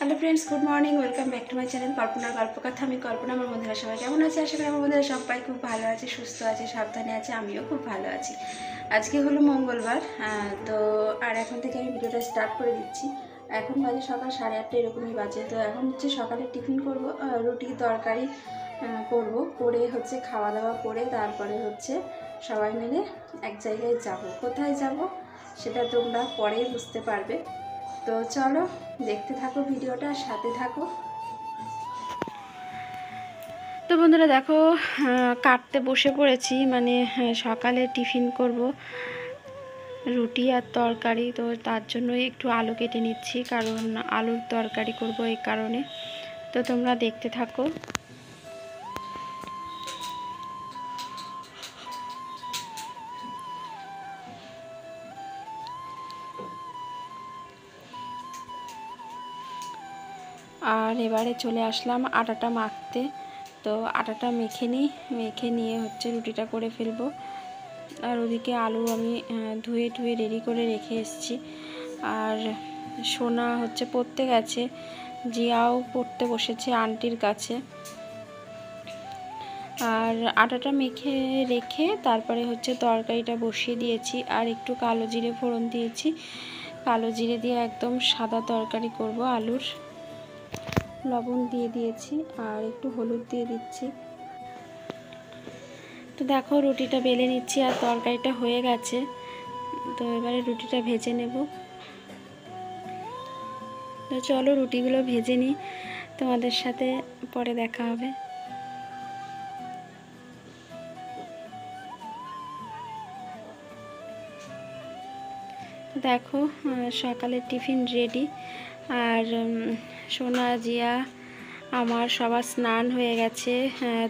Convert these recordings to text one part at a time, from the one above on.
Hello friends good morning welcome back to my channel কল্পনার গল্পকথা আমি কল্পনা, আমার বন্ধুরা সবাই কেমন আছে? আশা করি আমার বন্ধুরা সবাই খুব ভালো আছে, সুস্থ আছে, সাবধানে আছে, আমিও খুব ভালো আছি। আজকে হলো মঙ্গলবার তো আর এখন থেকে আমি ভিডিওটা স্টার্ট করে দিচ্ছি। এখন বাজে সকাল সাড়ে আটটা, এরকমই বাজে। তো এখন হচ্ছে সকালে টিফিন করব রুটি তরকারি করব, করে হচ্ছে খাওয়া দাওয়া করে তারপরে হচ্ছে সবাই মিলে এক জায়গায় যাব। কোথায় যাব সেটা তোমরা পরেই বুঝতে পারবে। তো চলো দেখতে থাকো ভিডিওটা সাথে থাকো। তো বন্ধুরা দেখো কাটতে বসে পড়েছি মানে হ্যাঁ, সকালে টিফিন করব রুটি আর তরকারি তো তার জন্য একটু আলু কেটে নিচ্ছি কারণ আলুর তরকারি করব এই কারণে। তো তোমরা দেখতে থাকো। আর এবারে চলে আসলাম আটাটা মাখতে। তো আটাটা মেখে নিই, মেখে নিয়ে হচ্ছে রুটিটা করে ফেলব। আর ওদিকে আলু আমি ধুয়ে ধুয়ে রেডি করে রেখে এসেছি। আর সোনা হচ্ছে পড়তে গেছে, জিয়াও পড়তে বসেছে আন্টির কাছে। আর আটাটা মেখে রেখে তারপরে হচ্ছে তরকারিটা বসিয়ে দিয়েছি, আর একটু কালো জিরে ফোড়ন দিয়েছি। কালো জিরে দিয়ে একদম সাদা তরকারি করব আলুর। লবণ দিয়ে দিয়েছি আর একটু হলুদ দিয়ে দিচ্ছি। তো দেখো রুটিটা বেলে নিচ্ছি আর তরকারিটা হয়ে গেছে। তো এবারে রুটিটা ভেজে নেব। তো চলো রুটিগুলো ভেজে নিই। তোমাদের সাথে পরে দেখা হবে। দেখো সকালের টিফিন রেডি আর সোনা, জিয়া, আমার সবার স্নান হয়ে গেছে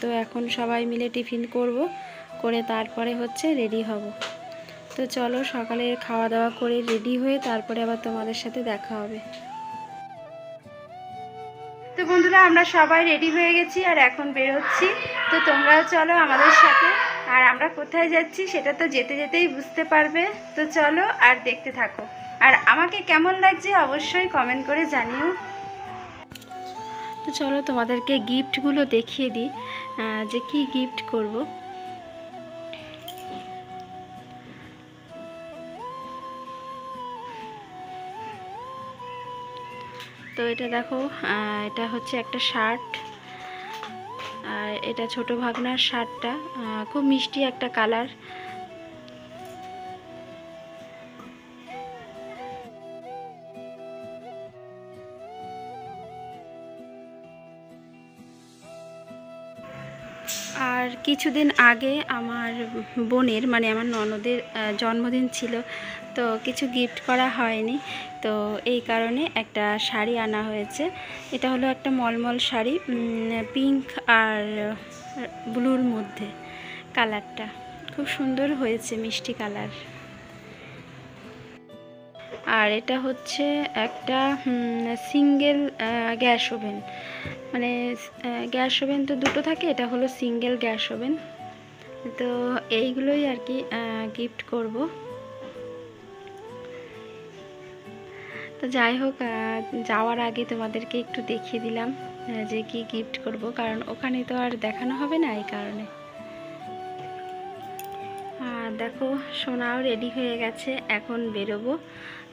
তো এখন সবাই মিলে টিফিন করব, করে তারপরে হচ্ছে রেডি হব। তো চলো সকালে খাওয়া দাওয়া করে রেডি হয়ে তারপরে আবার তোমাদের সাথে দেখা হবে। তো বন্ধুরা, আমরা সবাই রেডি হয়ে গেছি, আর এখন বেরোচ্ছি। তো তোমরাও চলো আমাদের সাথে আর আমরা কোথায় যাচ্ছি সেটা তো যেতে যেতেই বুঝতে পারবে। তো চলো আর দেখতে থাকো। আর আমাকে কেমন লাগছে অবশ্যই কমেন্ট করে জানিও। তো চলো তোমাদেরকে গিফটগুলো দেখিয়ে দিই যে কি গিফট করব। তো এটা দেখো এটা হচ্ছে একটা শার্ট এটা ছোট ভাগনার শার্টটা খুব মিষ্টি একটা কালার। আর কিছুদিন আগে আমার বোনের মানে আমার ননদের জন্মদিন ছিল, তো কিছু গিফট করা হয়নি। তো এই কারণে একটা শাড়ি আনা হয়েছে। এটা হলো একটা মলমল শাড়ি পিঙ্ক আর ব্লুর মধ্যে কালারটা খুব সুন্দর হয়েছে মিষ্টি কালার আর এটা হচ্ছে একটা সিঙ্গেল গ্যাস ওভেন মানে গ্যাস ওভেন তো দুটো থাকে, এটা হলো সিঙ্গেল গ্যাস ওভেন তো এইগুলোই আর কি গিফট করব। তো যাই হোক যাওয়ার আগে তোমাদেরকে একটু দেখিয়ে দিলাম যে কি গিফট করব, কারণ ওখানে তো আর দেখানো হবে না এই কারণে। দেখো, সোনাও রেডি হয়ে গেছে, এখন বেরোবো।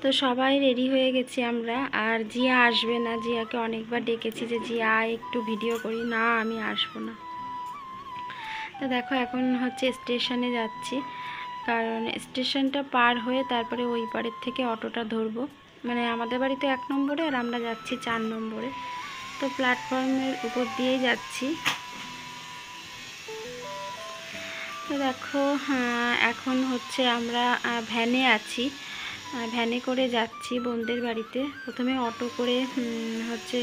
তো সবাই রেডি হয়ে গেছি আমরা, আর জিয়া আসবে না। জিয়াকে অনেকবার ডেকেছি যে, জিয়া, একটু ভিডিও করি। না, আমি আসব না। তো দেখো, এখন হচ্ছে স্টেশনে যাচ্ছি। কারণ স্টেশনটা পার হয়ে তারপরে ওই পারের থেকে অটোটা ধরবো। মানে আমাদের বাড়ি তো এক নম্বরে, আর আমরা যাচ্ছি চার নম্বরে। তো প্ল্যাটফর্মের উপর দিয়েই যাচ্ছি। দেখো এখন হচ্ছে আমরা ভ্যানে আছি। ভ্যানে করে যাচ্ছি বোনদের বাড়িতে। প্রথমে অটো করে হচ্ছে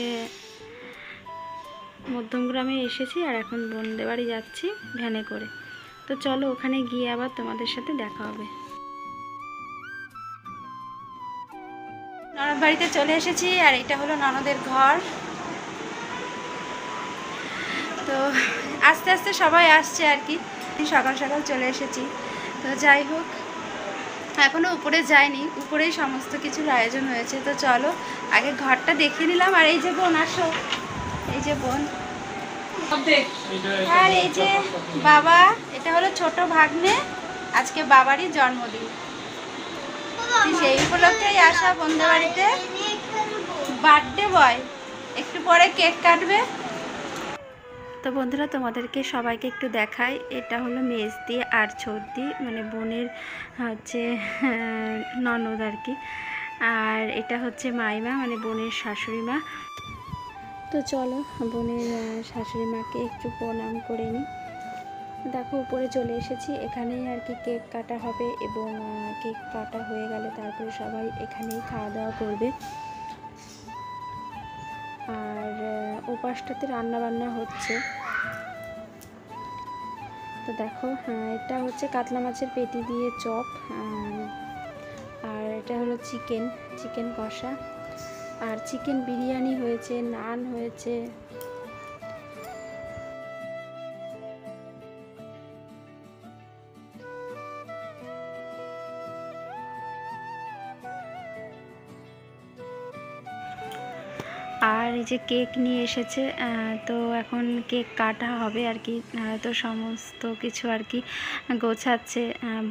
মধ্যমগ্রামে এসেছি আর এখন বোনদের বাড়ি যাচ্ছি ভ্যানে করে। তো চলো, ওখানে গিয়ে আবার তোমাদের সাথে দেখা হবে। ননদ বাড়িতে চলে এসেছি আর এটা হলো ননদের ঘর। তো আস্তে আস্তে সবাই আসছে আর কি। সকাল সকাল চলে এসেছি। তো যাই হোক, এখনও উপরে যায়নি উপরেই সমস্ত কিছুর আয়োজন হয়েছে। তো চলো, আগে ঘরটা দেখে নিলাম। আর এই যে বোন, আসো। এই যে বোন। আর এই যে বাবা, এটা হলো ছোট ভাগ্নে, আজকে বাবারই জন্মদিন। সেই উপলক্ষেই আসা বন্ধু বাড়িতে বার্থডে বয় একটু পরে কেক কাটবে। তো বন্ধুরা, তোমাদেরকে সবাইকে একটু দেখাই। এটা হলো মেজ মেজদি আর ছর্দি মানে বোনের হচ্ছে ননদ আর কি। আর এটা হচ্ছে মাইমা মানে বোনের শাশুড়ি মা। তো চলো, বোনের শাশুড়ি মাকে একটু প্রণাম করে নিই। দেখো, উপরে চলে এসেছি। এখানেই আর কি কেক কাটা হবে এবং কেক কাটা হয়ে গেলে তারপরে সবাই এখানেই খাওয়া দাওয়া করবে। ওপাশটাতে রান্না বান্না হচ্ছে। তো দেখো আহ, এটা হচ্ছে কাতলা মাছের পেটি দিয়ে চপ আর এটা হলো চিকেন চিকেন কষা। আর চিকেন বিরিয়ানি হয়েছে নান হয়েছে আর এই যে কেক নিয়ে এসেছে তো এখন কেক কাটা হবে আর কি তো সমস্ত কিছু আর কি গোছাচ্ছে আহ,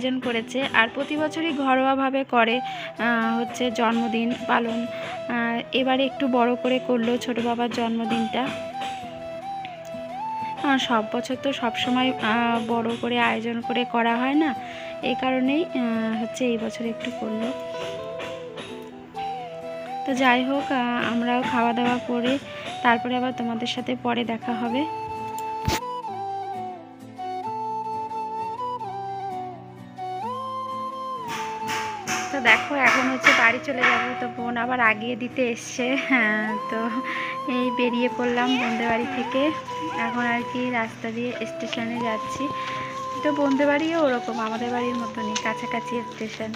আয়োজন করেছে আর প্রতি বছরই ঘরোয়াভাবে করে হচ্ছে জন্মদিন পালন। এবারে একটু বড় করে করল ছোট বাবার জন্মদিনটা। সব বছর তো সব সময় বড় করে আয়োজন করে করা হয় না। এই কারণেই হচ্ছে এই বছর একটু করল। তো যাই হোক আমরাও খাওয়া দাওয়া করে তারপরে আবার তোমাদের সাথে পরে দেখা হবে। বাড়ি চলে যাব, তো বোন আবার আগিয়ে দিতে এসছে। হ্যাঁ তো এই বেরিয়ে পড়লাম বন্ধে বাড়ি থেকে। এখন আর কি রাস্তা দিয়ে স্টেশনে যাচ্ছি। তো বন্ধে বাড়িও ওরকম, আমাদের বাড়ির মতনই, কাছাকাছি স্টেশন।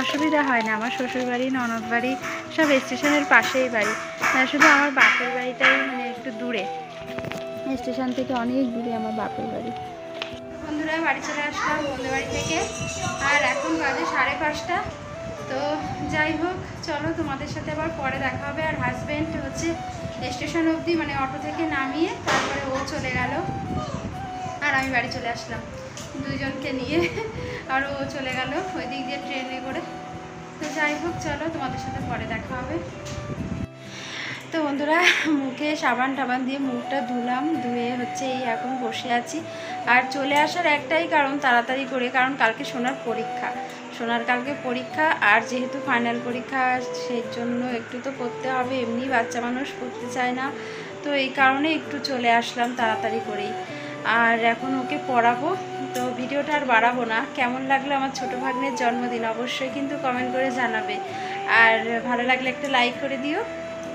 অসুবিধা হয় না, আমার শ্বশুর বাড়ি, ননদ বাড়ি, সব স্টেশনের পাশেই বাড়ি। শুধু আমার বাপের বাড়িটাই মানে একটু দূরে। স্টেশন থেকে অনেক দূরে আমার বাপের বাড়ি। বন্ধুরা, বাড়ি চলে আসলাম বন্ধুর বাড়ি থেকে। আর এখন বাজে সাড়ে পাঁচটা। তো যাই হোক, চলো তোমাদের সাথে আবার পরে দেখা হবে। আর হাজব্যান্ড হচ্ছে স্টেশন অবধি মানে অটো থেকে নামিয়ে তারপরে ও চলে গেল। আর আমি বাড়ি চলে আসলাম দুইজনকে নিয়ে। আর ও চলে গেল ওই দিক দিয়ে ট্রেনে করে। তো যাই হোক, চলো তোমাদের সাথে পরে দেখা হবে। তো বন্ধুরা, মুখে সাবান টাবান দিয়ে মুখটা ধুলাম, ধুয়ে হচ্ছে এই এখন বসে আছি। আর চলে আসার একটাই কারণ তাড়াতাড়ি করে, কারণ কালকে সোনার পরীক্ষা। সোনার কালকে পরীক্ষা, আর যেহেতু ফাইনাল পরীক্ষা, সেই জন্য একটু তো করতে হবে। এমনি বাচ্চা মানুষ করতে চায় না। তো এই কারণে একটু চলে আসলাম তাড়াতাড়ি করেই। আর এখন ওকে পড়াবো। তো ভিডিওটা আর বাড়াবো না। কেমন লাগল আমার ছোটো ভাগ্নের জন্মদিন অবশ্যই কিন্তু কমেন্ট করে জানাবে। আর ভালো লাগলে একটা লাইক করে দিও।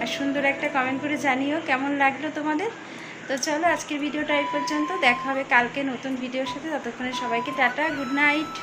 আর সুন্দর একটা কমেন্ট করে জানিও কেমন লাগল তোমাদের। তো চলো আজকের ভিডিওটা এই পর্যন্ত। দেখা হবে কালকে নতুন ভিডিওর সাথে। ততক্ষণে সবাইকে টাটা গুড নাইট